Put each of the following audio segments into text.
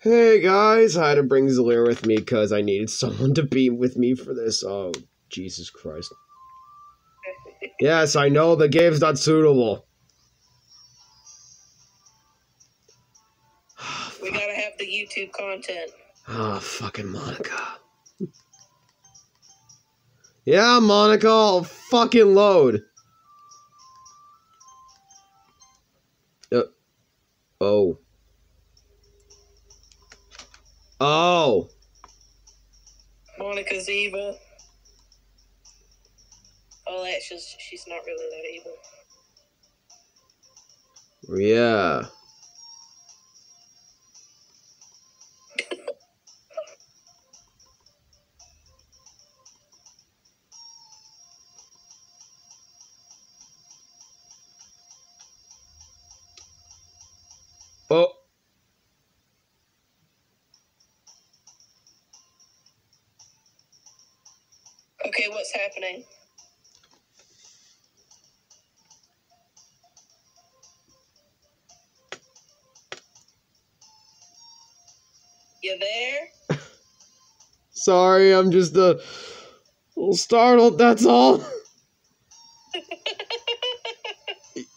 Hey guys, I had to bring Zalir with me because I needed someone to be with me for this. Oh, Jesus Christ. Yes, I know the game's not suitable. We gotta have the YouTube content. Oh, fucking Monika. Yeah, Monika, I'll fucking load. Uh, oh. Oh. Monika's evil. Oh, that's just she's not really that evil. Yeah. Oh. Okay, what's happening? You there? Sorry, I'm just a little startled, that's all.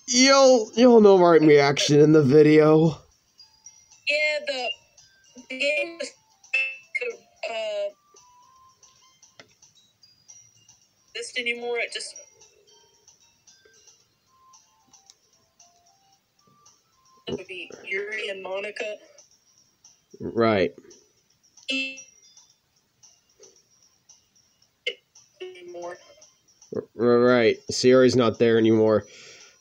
You'll you'll know my reaction in the video. Right. Sayori's not there anymore.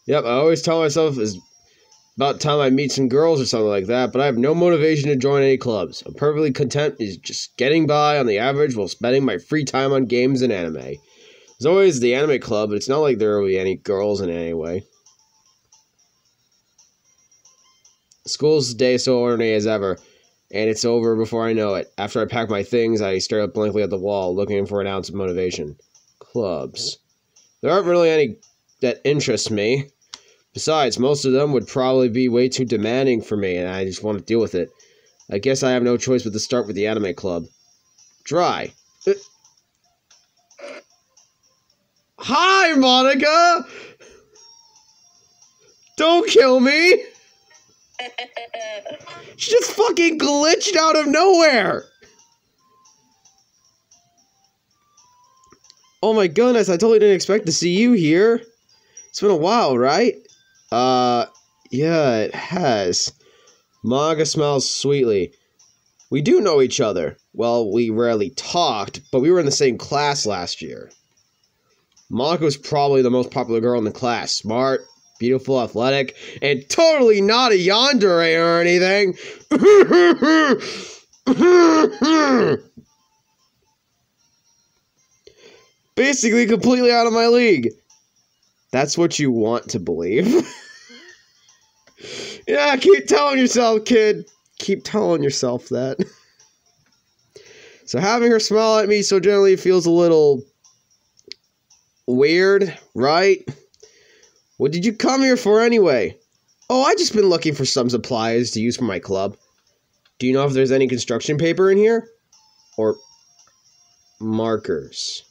Yep, I always tell myself it's about time I meet some girls or something like that, but I have no motivation to join any clubs. I'm perfectly content is just getting by on the average while spending my free time on games and anime. There's always the anime club, but it's not like there will be any girls in any way. School's day so ordinary as ever, and it's over before I know it. After I pack my things, I stare up blankly at the wall, looking for an ounce of motivation. Clubs. There aren't really any that interest me. Besides, most of them would probably be way too demanding for me, and I just want to deal with it. I guess I have no choice but to start with the anime club. Dry. Uh, Hi, Monika! Don't kill me! She just fucking glitched out of nowhere! Oh my goodness, I totally didn't expect to see you here. It's been a while, right? Uh, yeah, it has. Monika smells sweetly. We do know each other. Well, we rarely talked, but we were in the same class last year. Monika was probably the most popular girl in the class. Smart, beautiful, athletic, and totally not a yandere or anything. Basically, completely out of my league. That's what you want to believe. yeah, keep telling yourself, kid. Keep telling yourself that. So having her smile at me so gently feels a little weird, right? What did you come here for anyway? Oh, I just been looking for some supplies to use for my club. Do you know if there's any construction paper in here? Or markers?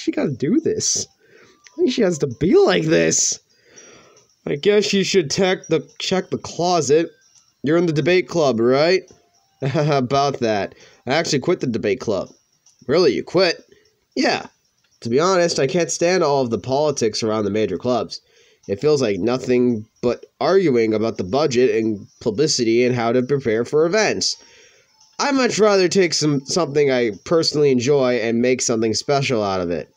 She gotta do this? She has to be like this? I guess you should check the check the closet. You're in the debate club, right? About that. I actually quit the debate club. Really, you quit? Yeah. To be honest, I can't stand all of the politics around the major clubs. It feels like nothing but arguing about the budget and publicity and how to prepare for events. I'd much rather take some something I personally enjoy and make something special out of it.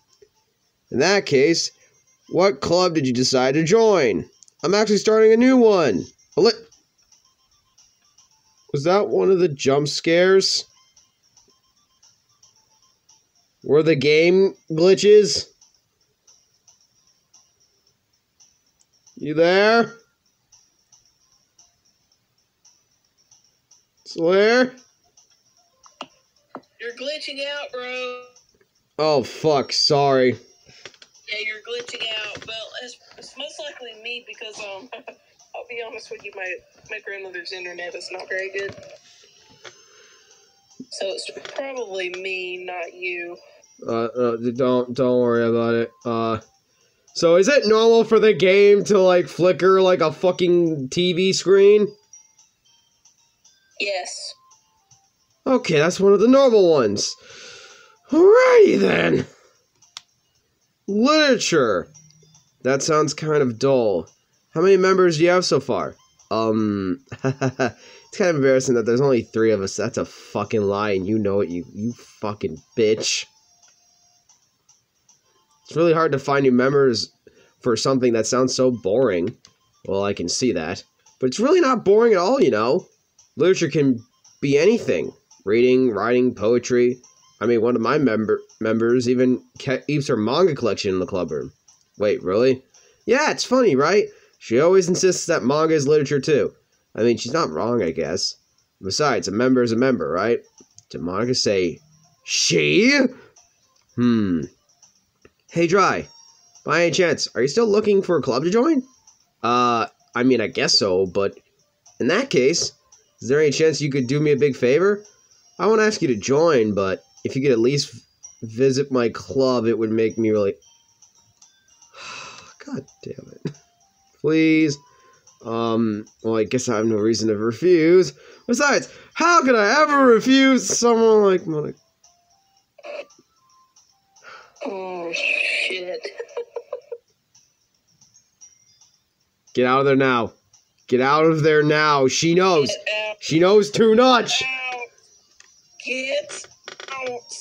In that case, what club did you decide to join? I'm actually starting a new one. Was that one of the jump scares? Were the game glitches? You there? There? You're glitching out, bro. Oh fuck, sorry. Yeah, you're glitching out. Well, it's, it's most likely me because um, I'll be honest with you, my my grandmother's internet is not very good. So it's probably me, not you. Uh, uh, don't don't worry about it. Uh, so is it normal for the game to like flicker like a fucking TV screen? Yes. Okay, that's one of the normal ones. Alrighty then. Literature. That sounds kind of dull. How many members do you have so far? Um, it's kind of embarrassing that there's only three of us. That's a fucking lie, and you know it, you you fucking bitch. It's really hard to find new members for something that sounds so boring. Well, I can see that. But it's really not boring at all, you know. Literature can be anything. Reading, writing, poetry. I mean, one of my member members even keeps her manga collection in the club room. Wait, really? Yeah, it's funny, right? She always insists that manga is literature too. I mean, she's not wrong, I guess. Besides, a member is a member, right? Did Monika say she? Hmm. Hey, Dry. By any chance, are you still looking for a club to join? Uh, I mean, I guess so, but in that case, is there any chance you could do me a big favor? I won't ask you to join, but if you could at least visit my club, it would make me really. God damn it. Please. Um, well, I guess I have no reason to refuse. Besides, how could I ever refuse someone like Monika? Get out of there now. Get out of there now. She knows. She knows too much. out. Get out.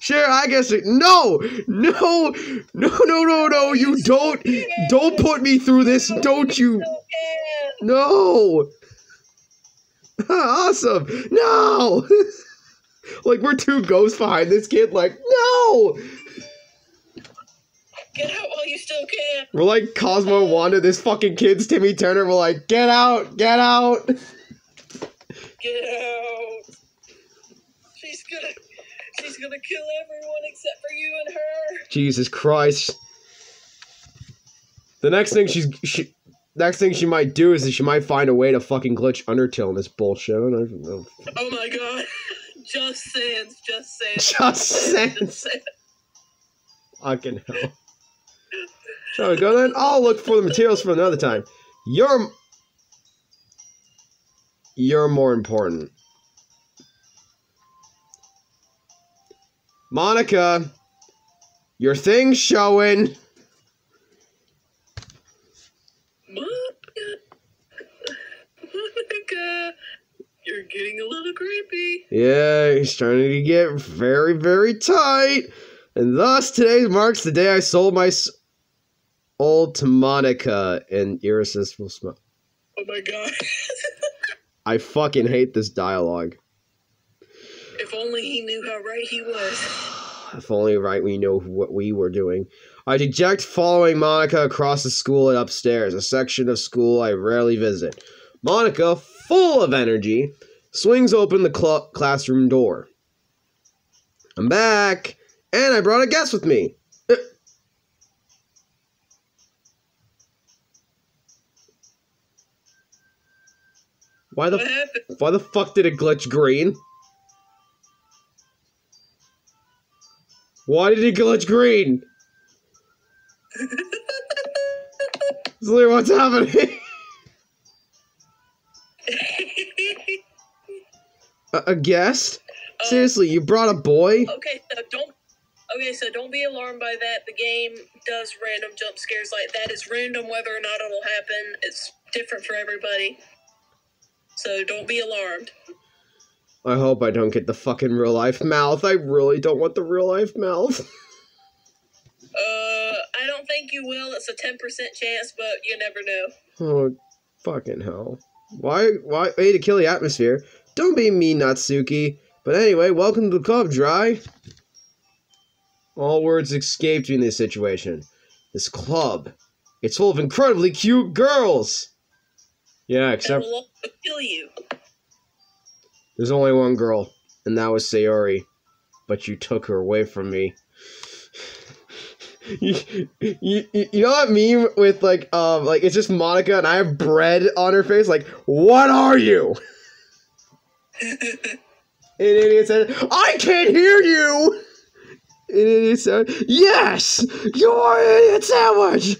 Sure, I guess it. No, no, no, no, no, no. You don't, don't put me through this. Don't you? No. awesome. No. like we're two ghosts behind this kid. Like no. Get out while you still can. We're like Cosmo and Wanda. This fucking kid's Timmy Turner. We're like, get out, get out. Get out. She's gonna she's gonna kill everyone except for you and her. Jesus Christ. The next thing she's she, next thing she might do is that she might find a way to fucking glitch Undertale in this bullshit. I don't know. Oh my god. Just Sans, just Sans. Just Sans. Just Sans. Fucking hell. Shall we go then? I'll look for the materials for another time. You're you're more important. Monika, your thing's showing. Monika. Monika. You're getting a little creepy. Yeah, it's starting to get very, very tight. And thus, today marks the day I sold my soul to Monika and Irresistible Smile. Oh my god. I fucking hate this dialogue. if only he knew how right he was. If only right we know what we were doing. I deject following Monika across the school and upstairs, a section of school I rarely visit. Monika, full of energy, swings open the cl- classroom door. I'm back, and I brought a guest with me. Why the why the fuck did it glitch green? Why did it glitch green? Zlear, what's happening? a, a guest? Um, Seriously, you brought a boy? Okay, so don't. Okay, so don't be alarmed by that. The game does random jump scares like that. It's random whether or not it'll happen. It's different for everybody. So don't be alarmed. I hope I don't get the fucking real life mouth. I really don't want the real life mouth. Uh, I don't think you will. It's a ten percent chance, but you never know. Oh, fucking hell. Why, why, way to kill the atmosphere. Don't be mean, Natsuki. But anyway, welcome to the club, Dry. All words escaped me in this situation. This club, it's full of incredibly cute girls. Yeah, except kill you. there's only one girl. and that was Sayori. But you took her away from me. you, you, you know that meme with like um like it's just Monika and I have bread on her face like what are you? And idiot said I can't hear you. And idiot said yes you're an idiot sandwich.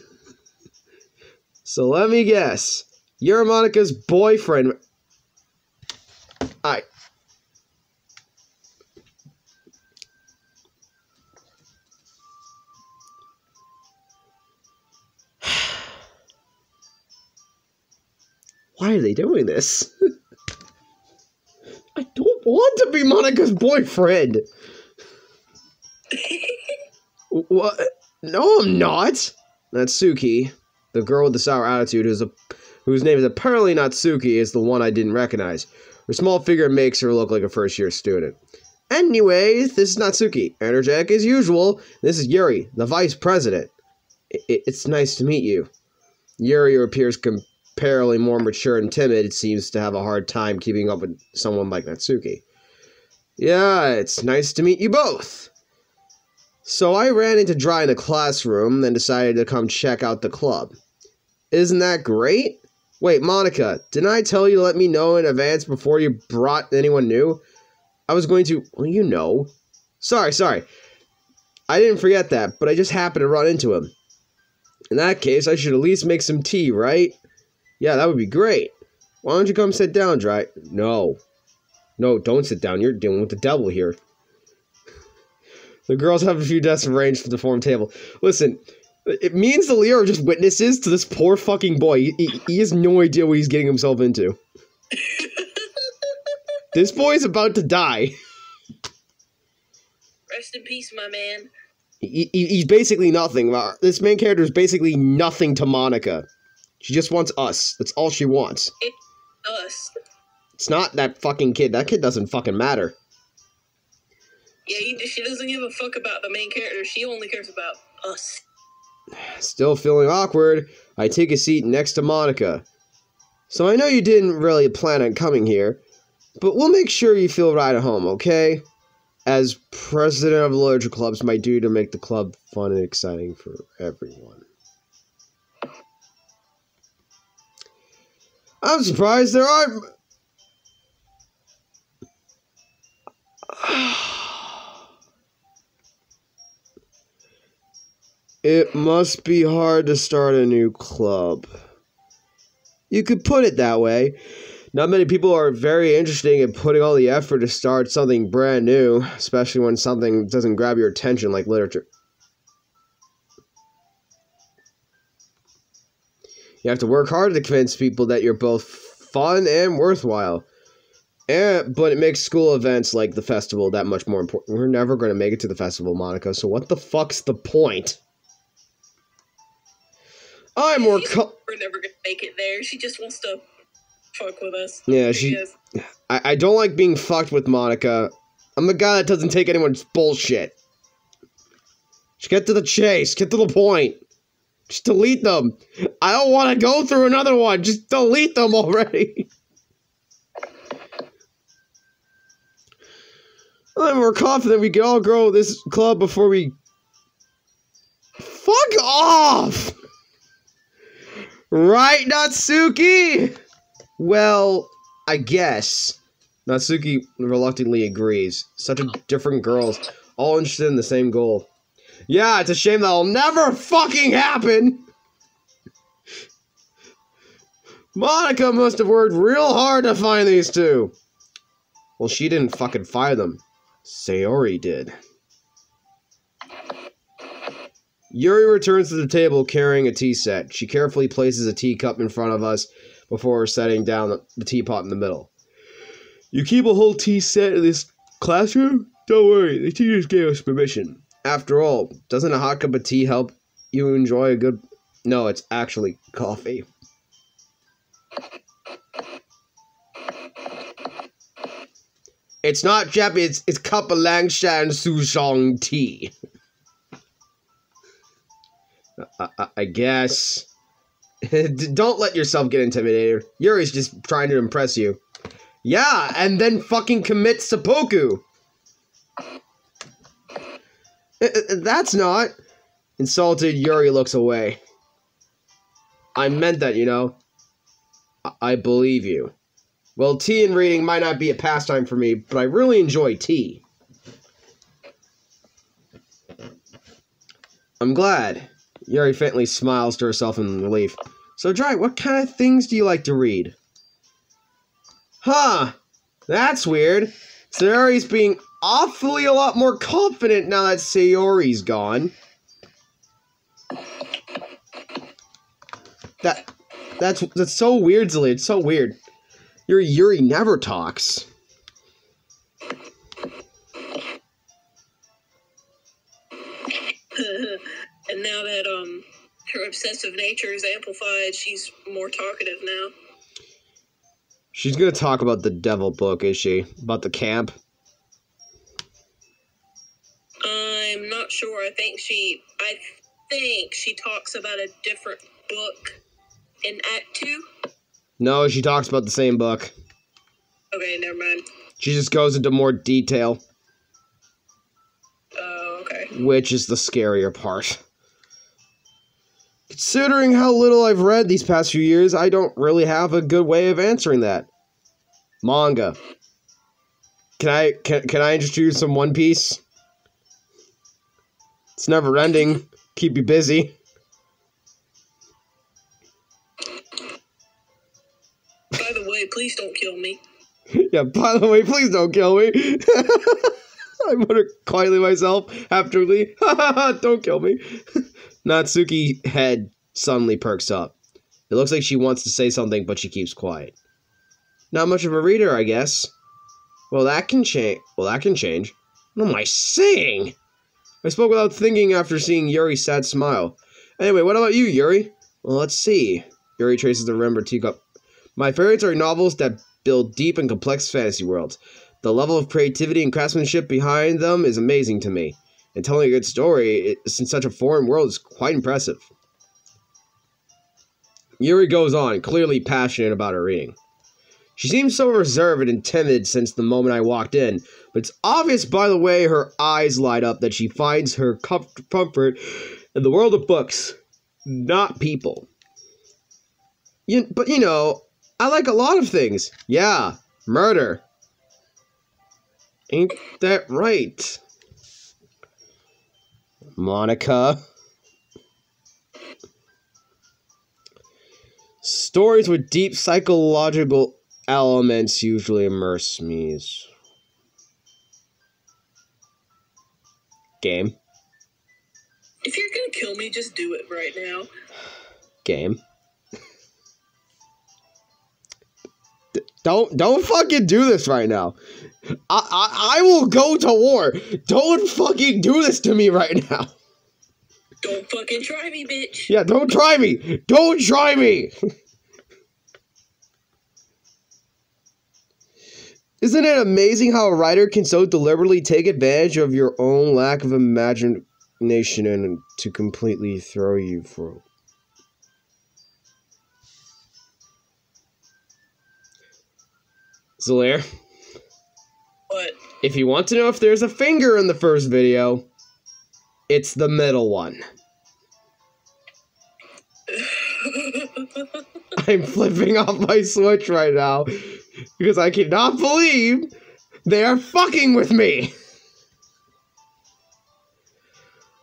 So let me guess, you're Monika's boyfriend. I. Why are they doing this? I don't want to be Monika's boyfriend. what? No, I'm not. That's Suki, the girl with the sour attitude, who's a, whose name is apparently not Suki, is the one I didn't recognize. Her small figure makes her look like a first year student. Anyways, this is Natsuki, energetic as usual. This is Yuri, the vice president. I- it's nice to meet you. Yuri, appears comparatively more mature and timid, it seems to have a hard time keeping up with someone like Natsuki. Yeah, it's nice to meet you both. So I ran into Dry in the classroom, then decided to come check out the club. Isn't that great? Wait, Monika, didn't I tell you to let me know in advance before you brought anyone new? I was going to. Well, you know. Sorry, sorry. I didn't forget that, but I just happened to run into him. In that case, I should at least make some tea, right? Yeah, that would be great. Why don't you come sit down, Dry? No. No, don't sit down. You're dealing with the devil here. The girls have a few desks arranged for the form table. Listen, it means the Leo are just witnesses to this poor fucking boy. He, he, he has no idea what he's getting himself into. This boy is about to die. Rest in peace, my man. He, he- he's basically nothing. Uh, This main character is basically nothing to Monika. She just wants us. That's all she wants. Us. It's not that fucking kid. That kid doesn't fucking matter. Yeah, he, she doesn't give a fuck about the main character. She only cares about us. Still feeling awkward, I take a seat next to Monika. So I know you didn't really plan on coming here, but we'll make sure you feel right at home, okay? As president of the literature club, it's my duty to make the club fun and exciting for everyone. I'm surprised there aren't. It must be hard to start a new club. You could put it that way. Not many people are very interested in putting all the effort to start something brand new, especially when something doesn't grab your attention like literature. You have to work hard to convince people that you're both fun and worthwhile. And, but it makes school events like the festival that much more important. We're never going to make it to the festival, Monika, so what the fuck's the point? I'm more co- We're never gonna make it there. She just wants to fuck with us. Yeah, she- Because- I, I don't like being fucked with Monika. I'm the guy that doesn't take anyone's bullshit. Just get to the chase. Get to the point. Just delete them. I don't want to go through another one. Just delete them already. I'm more confident we can all grow this club before we. Fuck off! Right, Natsuki? Well, I guess. Natsuki reluctantly agrees. Such a different girls, all interested in the same goal. Yeah, it's a shame that'll never fucking happen! Monika must have worked real hard to find these two. Well, she didn't fucking fire them. Sayori did. Yuri returns to the table carrying a tea set. She carefully places a teacup in front of us before setting down the, teapot in the middle. You keep a whole tea set in this classroom? Don't worry, the teachers gave us permission. After all, doesn't a hot cup of tea help you enjoy a good. No, it's actually coffee. It's not Japanese, it's, it's cup of Lapsang Souchong tea. I, I, guess. Don't let yourself get intimidated. Yuri's just trying to impress you. Yeah, and then fucking commit seppuku. Uh, uh, That's not. Insulted, Yuri looks away. I meant that, you know. I, I believe you. Well, tea and reading might not be a pastime for me, but I really enjoy tea. I'm glad. Yuri faintly smiles to herself in relief. So, Dry, what kind of things do you like to read? Huh. That's weird. Sayori's being awfully a lot more confident now that Sayori's gone. That that's that's so weird, Zilly. It's so weird. Yuri Yuri never talks. and now that um her obsessive nature is amplified, she's more talkative now. She's gonna talk about the devil book, is she? About the camp? I'm not sure. I think she I think she talks about a different book in Act Two. No, she talks about the same book. Okay, never mind. She just goes into more detail, Oh, okay. which is the scarier part. Considering how little I've read these past few years, I don't really have a good way of answering that. Manga. Can I can, can I introduce some One Piece? It's never ending. Keep you busy. By the way, please don't kill me. yeah, by the way, please don't kill me. I mutter quietly myself after Lee. don't kill me. Natsuki head suddenly perks up. It looks like she wants to say something, but she keeps quiet. Not much of a reader, I guess. Well, that can change. Well, that can change. What am I saying? I spoke without thinking after seeing Yuri's sad smile. Anyway, what about you, Yuri? Well, let's see. Yuri traces the Remember teacup. My favorites are novels that build deep and complex fantasy worlds. The level of creativity and craftsmanship behind them is amazing to me. And telling a good story in such a foreign world is quite impressive. Yuri goes on, clearly passionate about her reading. She seems so reserved and timid since the moment I walked in, but it's obvious by the way her eyes light up that she finds her comfort in the world of books, not people. You, but you know, I like a lot of things. Yeah, murder. Ain't that right? Monika. Stories with deep psychological elements usually immerse me. Game. If you're gonna kill me, just do it right now. Game. Don't don't fucking do this right now. I, I I will go to war. Don't fucking do this to me right now. Don't fucking try me, bitch. Yeah, don't try me. Don't try me. Isn't it amazing how a writer can so deliberately take advantage of your own lack of imagination and to completely throw you for Zalair, But if you want to know if there's a finger in the first video, it's the middle one. I'm flipping off my Switch right now because I cannot believe they are fucking with me.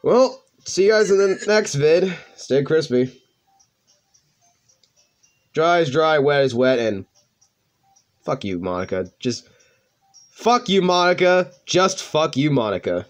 Well, see you guys in the next vid. Stay crispy. Dry is dry, wet is wet, and fuck you, Monika. Just fuck you, Monika. Just fuck you, Monika.